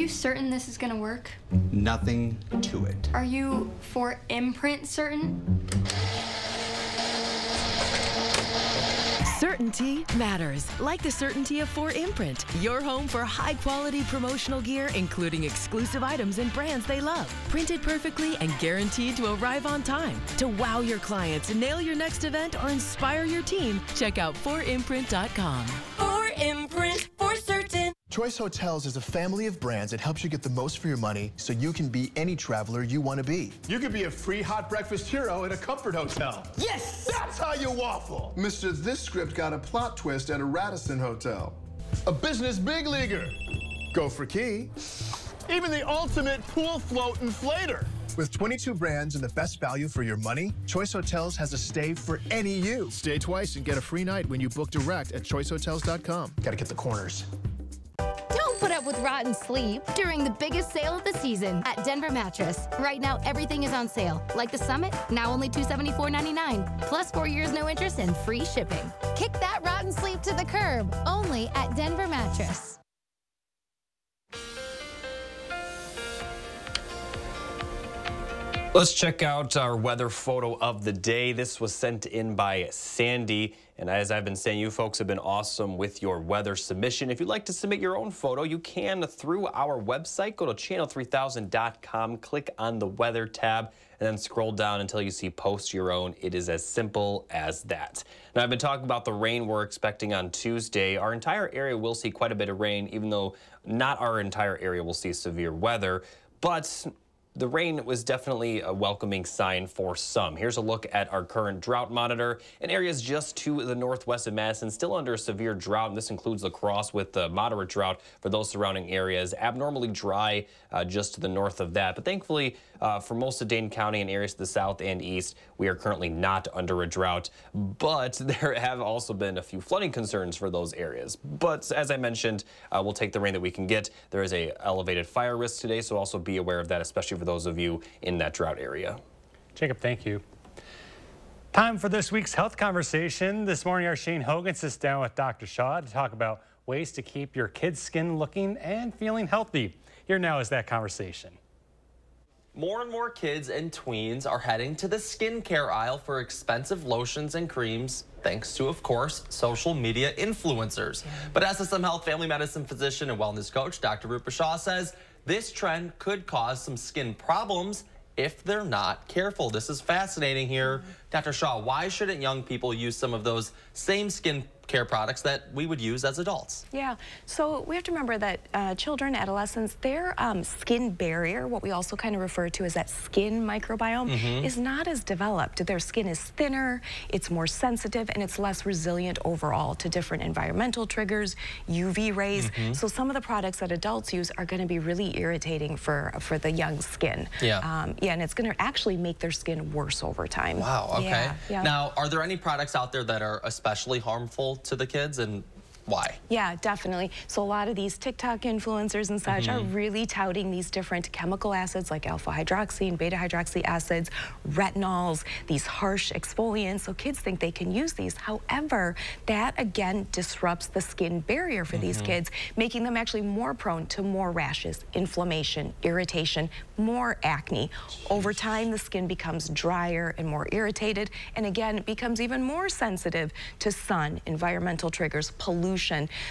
S53: You certain this is gonna work?
S54: Nothing to it.
S53: Are you for imprint certain?
S55: Certainty matters, like the certainty of 4imprint, your home for high quality promotional gear, including exclusive items and brands they love. Printed perfectly and guaranteed to arrive on time. To wow your clients, nail your next event, or inspire your team, check out 4imprint.com.
S56: Choice Hotels is a family of brands that helps you get the most for your money so you can be any traveler you want to be.
S57: You could be a free hot breakfast hero at a comfort hotel.
S56: Yes!
S57: That's how you waffle.
S56: Mister, this script got a plot twist at a Radisson Hotel.
S57: A business big leaguer.
S56: Go for key.
S57: Even the ultimate pool float inflator.
S56: With 22 brands and the best value for your money, Choice Hotels has a stay for any you.
S57: Stay twice and get a free night when you book direct at choicehotels.com.
S56: Gotta get the corners.
S50: Put up with rotten sleep during the biggest sale of the season at Denver Mattress. Right now, everything is on sale. Like the Summit, now only $274.99. Plus four years no interest and free shipping. Kick that rotten sleep to the curb. Only at Denver Mattress.
S2: Let's check out our weather photo of the day. This was sent in by Sandy. And as I've been saying, you folks have been awesome with your weather submission. If you'd like to submit your own photo, you can through our website. Go to channel3000.com, click on the weather tab, and then scroll down until you see post your own. It is as simple as that. Now, I've been talking about the rain we're expecting on Tuesday. Our entire area will see quite a bit of rain, even though not our entire area will see severe weather. But the rain was definitely a welcoming sign for some. Here's a look at our current drought monitor. In areas just to the northwest of Madison, still under a severe drought, and this includes La Crosse with the moderate drought for those surrounding areas. Abnormally dry uh, just to the north of that. But thankfully, uh, for most of Dane County and areas to the south and east, we are currently not under a drought. But there have also been a few flooding concerns for those areas. But as I mentioned, uh, we'll take the rain that we can get. There is a elevated fire risk today, so also be aware of that, especially for those of you in that drought area.
S1: Jacob, thank you. Time for this week's health conversation. This morning, our Shane Hogan sits down with Dr. Shaw to talk about ways to keep your kid's skin looking and feeling healthy. Here now is that conversation.
S42: More and more kids and tweens are heading to the skincare aisle for expensive lotions and creams, thanks to, of course, social media influencers. But SSM Health family medicine physician and wellness coach Dr. Rupa Shaw says this trend could cause some skin problems if they're not careful. This is fascinating here. Mm-hmm. Dr. Shaw, why shouldn't young people use some of those same skin care products that we would use as adults?
S58: Yeah, so we have to remember that uh, children, adolescents, their um, skin barrier, what we also kind of refer to as that skin microbiome,
S42: Mhm.
S58: is not as developed. Their skin is thinner, it's more sensitive, and it's less resilient overall to different environmental triggers, UV rays.
S42: Mhm.
S58: So some of the products that adults use are going to be really irritating for for the young skin.
S42: Yeah.
S58: Um, yeah, and it's going to actually make their skin worse over time.
S42: Wow, okay.
S58: Yeah, yeah.
S42: Now, are there any products out there that are especially harmful to the kids and why?
S58: Yeah, definitely. So a lot of these TikTok influencers and such are
S42: Mhm.
S58: really touting these different chemical acids like alpha hydroxy and beta hydroxy acids, retinols, these harsh exfoliants. So kids think they can use these. However, that again disrupts the skin barrier for these
S42: Mhm.
S58: kids, making them actually more prone to more rashes, inflammation, irritation, more acne. Over time, the skin becomes drier and more irritated, and again, it becomes even more sensitive to sun, environmental triggers, pollution.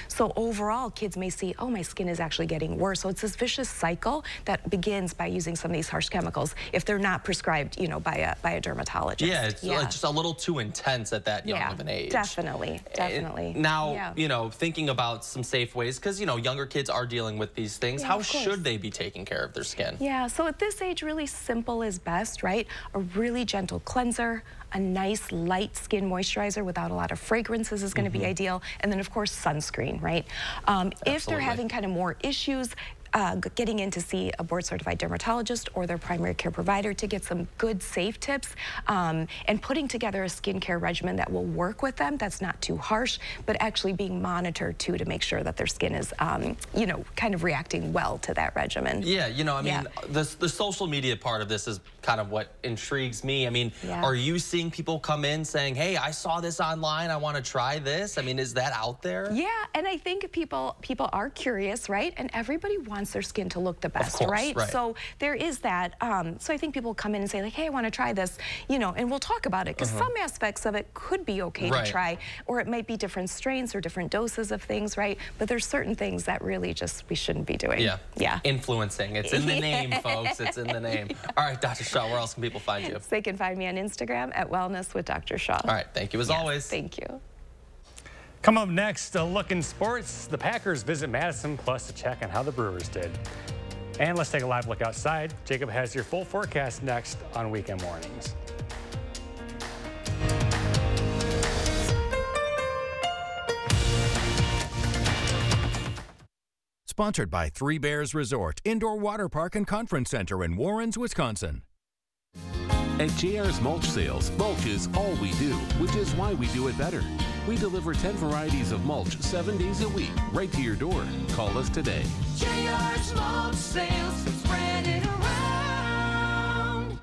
S58: So overall, kids may see, oh, my skin is actually getting worse. So it's this vicious cycle that begins by using some of these harsh chemicals if they're not prescribed, you know, by a by a dermatologist.
S42: Yeah, it's like just a little too intense at that young
S58: Yeah,
S42: of an age.
S58: definitely, eh, definitely.
S42: And now,
S58: Yeah.
S42: you know, thinking about some safe ways, because, you know, younger kids are dealing with these things.
S58: Yeah,
S42: How should they be taking care of their skin?
S58: Yeah, so at this age, really simple is best, right? A really gentle cleanser, a nice light skin moisturizer without a lot of fragrances is gonna be
S42: Mhm.
S58: ideal, and then of course sunscreen, right? Um, if they're having kind of more issues, uh, getting in to see a board certified dermatologist or their primary care provider to get some good safe tips um, and putting together a skincare regimen that will work with them that's not too harsh but actually being monitored too to make sure that their skin is um, you know kind of reacting well to that regimen
S42: Yeah, you know, I mean,
S58: Yeah.
S42: the, the social media part of this is kind of what intrigues me. I mean,
S58: Yeah.
S42: are you seeing people come in saying, hey, I saw this online, I want to try this? I mean, is that out there?
S58: Yeah, and I think people people are curious, right? And everybody wants wants their skin to look the best,
S42: course,
S58: right?
S42: right.
S58: So there is that. Um, so I think people come in and say like, hey, I want to try this, you know, and we'll talk about it because
S42: Uh-huh.
S58: some aspects of it could be okay
S42: Right.
S58: to try, or it might be different strains or different doses of things, right? But there's certain things that really just we shouldn't be doing.
S42: Yeah.
S58: Yeah.
S42: Influencing. It's in the name, folks. It's in the name. All right, Dr. Shaw, where else can people find you?
S58: So they can find me on Instagram at Wellness with Dr. Shaw.
S42: All right, thank you as always.
S58: Thank you.
S1: Come up next, a look in sports. The Packers visit Madison, plus a check on how the Brewers did. And let's take a live look outside. Jacob has your full forecast next on Weekend Mornings.
S59: Sponsored by Three Bears Resort, Indoor Water Park and Conference Center in Warrens, Wisconsin.
S35: At JR's Mulch Sales, mulch is all we do, which is why we do it better. We deliver 10 varieties of mulch seven days a week, right to your door. Call us today.
S60: JR's mulch sales, spread it around.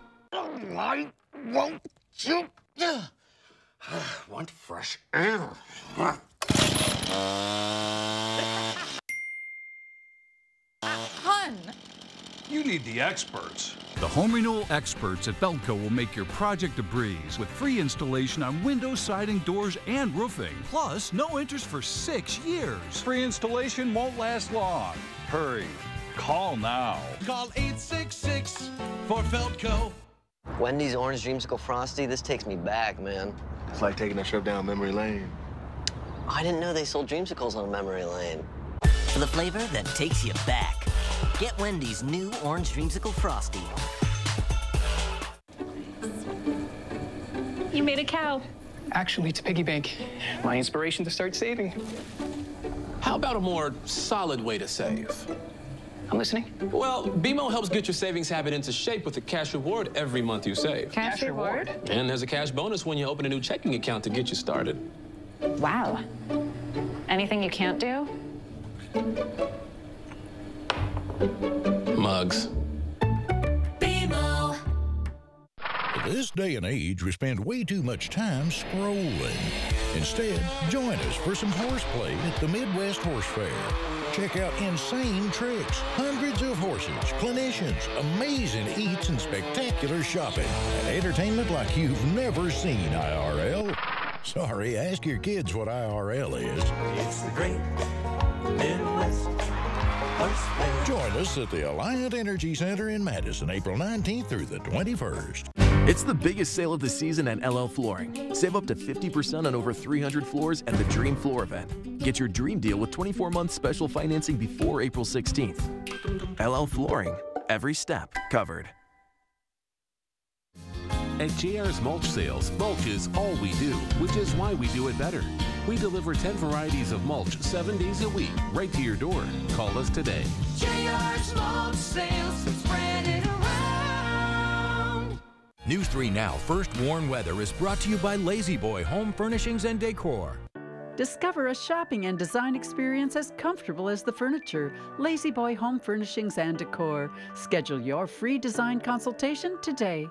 S61: Why won't you? Want fresh air?
S62: Hun!
S63: You need the experts.
S64: The home renewal experts at Feldco will make your project a breeze with free installation on windows, siding, doors, and roofing. Plus, no interest for six years.
S63: Free installation won't last long. Hurry. Call now.
S65: Call 866 for Feldco.
S66: Wendy's Orange Dreamsicle Frosty, this takes me back, man.
S51: It's like taking a trip down memory lane.
S66: I didn't know they sold dreamsicles on memory lane.
S67: For the flavor that takes you back. Get Wendy's new Orange Dreamsicle Frosty.
S68: You made a cow. Actually, it's a piggy bank. My inspiration to start saving.
S69: How about a more solid way to save?
S68: I'm listening.
S69: Well, BMO helps get your savings habit into shape with a cash reward every month you save.
S68: Cash reward?
S69: And there's a cash bonus when you open a new checking account to get you started.
S68: Wow. Anything you can't do?
S69: Mugs.
S68: BMO.
S70: This day and age, we spend way too much time scrolling. Instead, join us for some horseplay at the Midwest Horse Fair. Check out insane tricks, hundreds of horses, clinicians, amazing eats, and spectacular shopping. And entertainment like you've never seen, IRL. Sorry, ask your kids what IRL is.
S60: It's the great Midwest
S70: Join us at the Alliant Energy Center in Madison, April 19th through the 21st.
S26: It's the biggest sale of the season at LL Flooring. Save up to 50% on over 300 floors at the Dream Floor event. Get your dream deal with 24 months special financing before April 16th. LL Flooring. Every step covered.
S35: At JR's Mulch Sales, mulch is all we do, which is why we do it better. We deliver 10 varieties of mulch seven days a week, right to your door. Call us today.
S60: JR's mulch sales, spread it around.
S59: News 3 Now First Warn Weather is brought to you by La-Z-Boy Home Furnishings and Decor.
S31: Discover a shopping and design experience as comfortable as the furniture. La-Z-Boy Home Furnishings and Decor. Schedule your free design consultation today.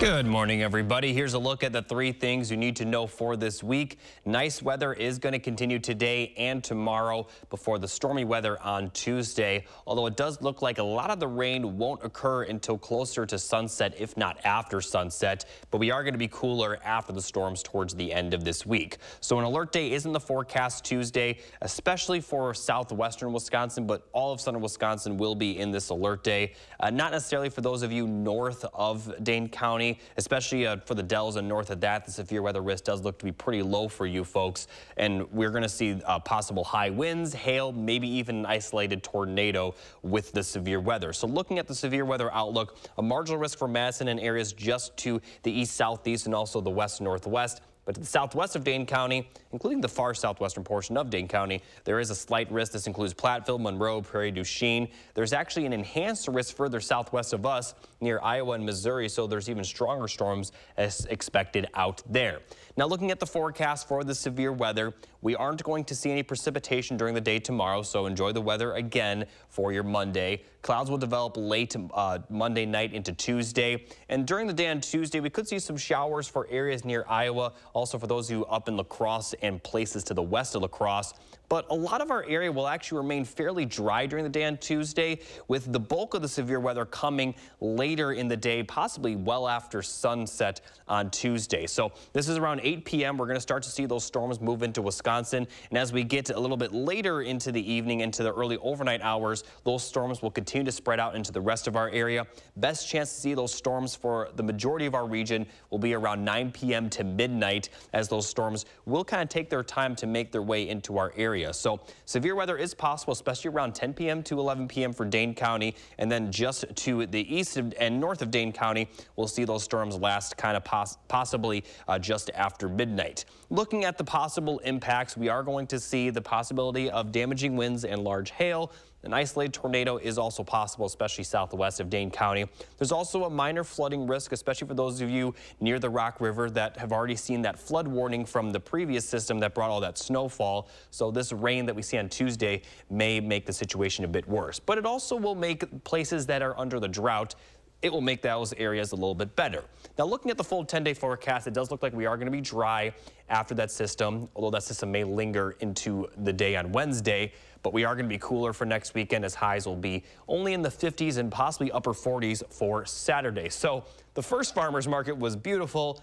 S2: Good morning, everybody. Here's a look at the three things you need to know for this week. Nice weather is going to continue today and tomorrow before the stormy weather on Tuesday, although it does look like a lot of the rain won't occur until closer to sunset, if not after sunset, but we are going to be cooler after the storms towards the end of this week. So an alert day is in the forecast Tuesday, especially for southwestern Wisconsin, but all of southern Wisconsin will be in this alert day. Uh, not necessarily for those of you north of Dane County, especially uh, for the Dells and north of that, the severe weather risk does look to be pretty low for you folks. And we're going to see uh, possible high winds, hail, maybe even an isolated tornado with the severe weather. So looking at the severe weather outlook, a marginal risk for Madison and areas just to the east, southeast, and also the west, northwest. But to the southwest of Dane County, including the far southwestern portion of Dane County, there is a slight risk. This includes Platteville, Monroe, Prairie du Chien. There's actually an enhanced risk further southwest of us near Iowa and Missouri, so there's even stronger storms as expected out there. Now looking at the forecast for the severe weather, We aren't going to see any precipitation during the day tomorrow, so enjoy the weather again for your Monday. Clouds will develop late uh, Monday night into Tuesday. And during the day on Tuesday, we could see some showers for areas near Iowa. Also for those of you up in La Crosse and places to the west of La Crosse. But a lot of our area will actually remain fairly dry during the day on Tuesday, with the bulk of the severe weather coming later in the day, possibly well after sunset on Tuesday. So this is around 8 p.m. We're going to start to see those storms move into Wisconsin. And as we get a little bit later into the evening, into the early overnight hours, those storms will continue to spread out into the rest of our area. Best chance to see those storms for the majority of our region will be around 9 p.m. to midnight, as those storms will kind of take their time to make their way into our area area. So severe weather is possible, especially around 10 p.m. to 11 p.m. for Dane County. And then just to the east and north of Dane County, we'll see those storms last kind of poss possibly uh, just after midnight. Looking at the possible impacts, we are going to see the possibility of damaging winds and large hail. An isolated tornado is also possible, especially southwest of Dane County. There's also a minor flooding risk, especially for those of you near the Rock River that have already seen that flood warning from the previous system that brought all that snowfall. So this rain that we see on Tuesday may make the situation a bit worse. But it also will make places that are under the drought it will make those areas a little bit better. Now, looking at the full 10-day forecast, it does look like we are going to be dry after that system, although that system may linger into the day on Wednesday. But we are going to be cooler for next weekend as highs will be only in the 50s and possibly upper 40s for Saturday. So the first farmer's market was beautiful.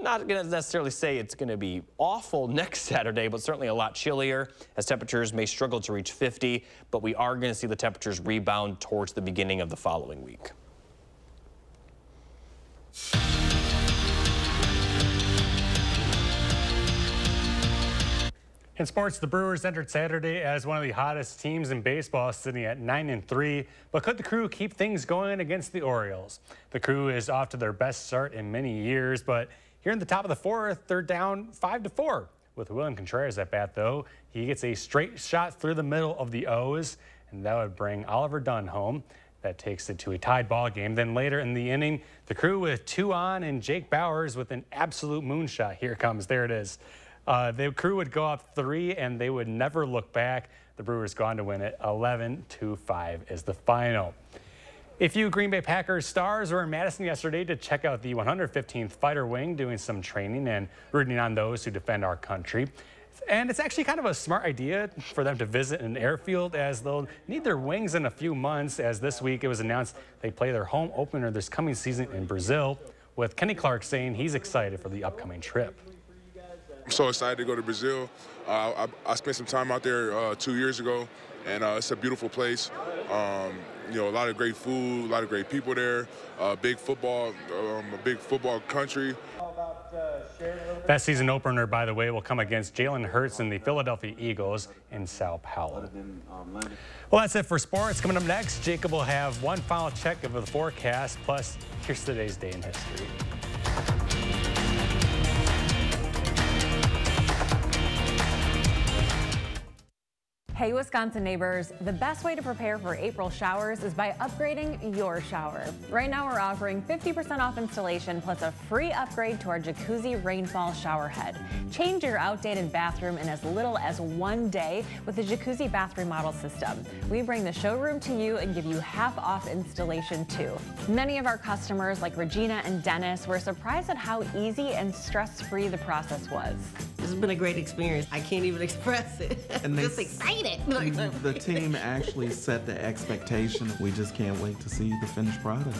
S2: Not going to necessarily say it's going to be awful next Saturday, but certainly a lot chillier as temperatures may struggle to reach 50. But we are going to see the temperatures rebound towards the beginning of the following week.
S1: In sports, the Brewers entered Saturday as one of the hottest teams in baseball, sitting at 9 and 3. But could the crew keep things going against the Orioles? The crew is off to their best start in many years, but here in the top of the fourth, they're down 5 to 4. With William Contreras at bat, though, he gets a straight shot through the middle of the O's, and that would bring Oliver Dunn home. That takes it to a tied ball game. Then later in the inning, the crew with two on and Jake Bauers with an absolute moonshot. Here comes, there it is. Uh, the crew would go up three and they would never look back. The Brewers gone to win it 11 to 5 is the final. If you Green Bay Packers stars were in Madison yesterday to check out the 115th Fighter Wing doing some training and rooting on those who defend our country. And it's actually kind of a smart idea for them to visit an airfield as they'll need their wings in a few months as this week it was announced they play their home opener this coming season in Brazil with Kenny Clark saying he's excited for the upcoming trip.
S71: I'm so excited to go to Brazil. Uh, I, I, spent some time out there uh, two years ago, and uh, it's a beautiful place. Um, you know, a lot of great food, a lot of great people there. Uh, big football, um, a big football country.
S1: That season opener, by the way, will come against Jalen Hurts and the Philadelphia Eagles in Sao Paulo. Well, that's it for sports. Coming up next, Jacob will have one final check of the forecast, plus here's today's day in history.
S72: Hey, Wisconsin neighbors, the best way to prepare for April showers is by upgrading your shower. Right now, we're offering 50% off installation plus a free upgrade to our jacuzzi rainfall shower head. Change your outdated bathroom in as little as one day with the jacuzzi bath remodel system. We bring the showroom to you and give you half off installation too. Many of our customers, like Regina and Dennis, were surprised at how easy and stress free the process was.
S73: This has been a great experience. I can't even express it. I'm just excited.
S74: the team actually set the expectation. We just can't wait to see the finished product.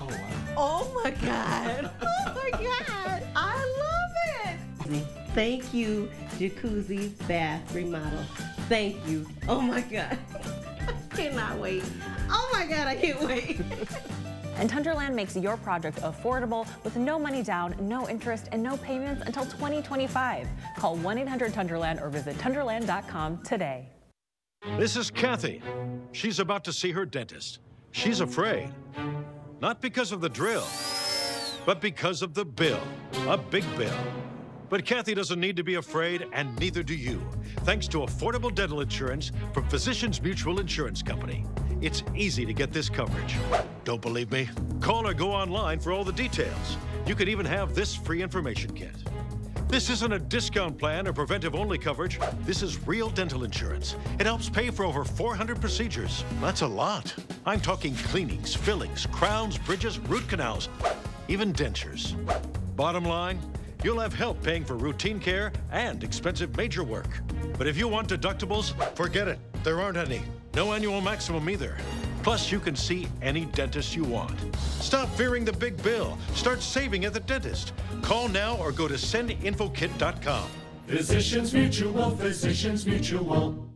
S73: Oh, wow. Oh, my God. Oh, my God. I love it. Thank you, Jacuzzi Bath Remodel. Thank you. Oh, my God. I cannot wait. Oh, my God, I can't wait.
S72: And Tundraland makes your project affordable with no money down, no interest, and no payments until 2025. Call 1 800 Tundraland or visit Tundraland.com today.
S75: This is Kathy. She's about to see her dentist. She's afraid. Not because of the drill, but because of the bill. A big bill. But Kathy doesn't need to be afraid, and neither do you, thanks to affordable dental insurance from Physicians Mutual Insurance Company. It's easy to get this coverage. Don't believe me? Call or go online for all the details. You could even have this free information kit.
S31: This isn't a discount plan or preventive-only coverage. This is real dental insurance. It helps pay for over 400 procedures. That's a lot. I'm talking cleanings, fillings, crowns, bridges, root canals, even dentures. Bottom line, you'll have help paying for routine care and expensive major work. But if you want deductibles, forget it. There aren't any. No annual maximum either. Plus, you can see any dentist you want. Stop fearing the big bill. Start saving at the dentist. Call now or go to sendinfokit.com.
S76: Physicians Mutual, Physicians Mutual.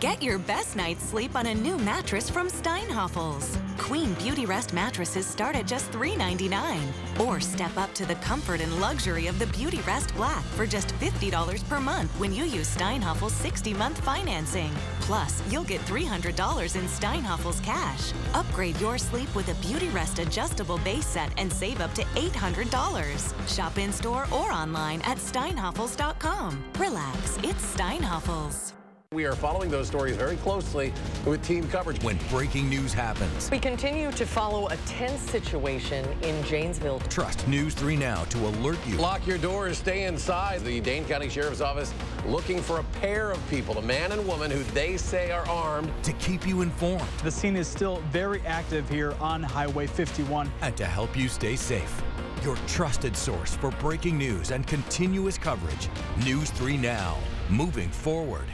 S55: Get your best night's sleep on a new mattress from Steinhafels. Queen Beauty Rest mattresses start at just $3.99. Or step up to the comfort and luxury of the Beauty Rest Black for just $50 per month when you use Steinhafels 60-month financing. Plus, you'll get $300 in Steinhafels cash. Upgrade your sleep with a Beauty Rest adjustable base set and save up to $800. Shop in-store or online at steinhafels.com. Relax, it's Steinhafels.
S77: We are following those stories very closely with team coverage.
S59: When breaking news happens,
S78: we continue to follow a tense situation in Janesville.
S59: Trust News 3 Now to alert you.
S77: Lock your doors, stay inside. The Dane County Sheriff's Office looking for a pair of people, a man and woman who they say are armed.
S59: To keep you informed.
S79: The scene is still very active here on Highway 51.
S59: And to help you stay safe. Your trusted source for breaking news and continuous coverage. News 3 Now. Moving forward.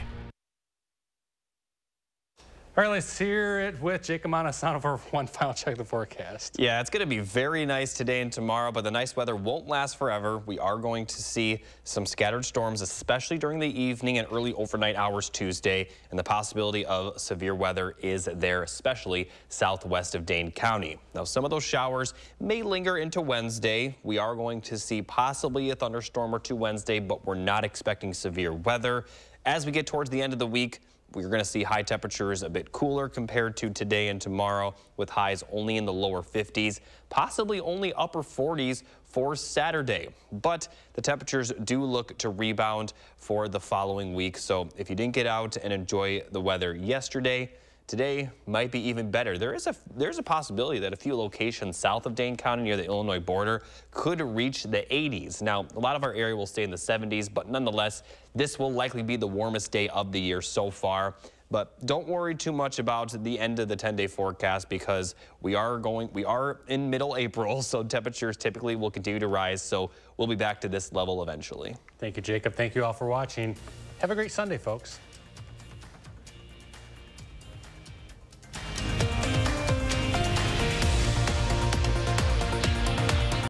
S1: All right, let's hear it with Jacob Montesano for one final check of the forecast.
S2: Yeah, it's going to be very nice today and tomorrow, but the nice weather won't last forever. We are going to see some scattered storms, especially during the evening and early overnight hours Tuesday, and the possibility of severe weather is there, especially southwest of Dane County. Now, some of those showers may linger into Wednesday. We are going to see possibly a thunderstorm or two Wednesday, but we're not expecting severe weather. As we get towards the end of the week, we're going to see high temperatures a bit cooler compared to today and tomorrow with highs only in the lower 50s, possibly only upper 40s for Saturday. But the temperatures do look to rebound for the following week. So if you didn't get out and enjoy the weather yesterday, Today might be even better. There is a there's a possibility that a few locations south of Dane County near the Illinois border could reach the 80s. Now, a lot of our area will stay in the 70s, but nonetheless, this will likely be the warmest day of the year so far. But don't worry too much about the end of the 10-day forecast because we are going we are in middle April, so temperatures typically will continue to rise. So we'll be back to this level eventually.
S1: Thank you, Jacob. Thank you all for watching. Have a great Sunday, folks.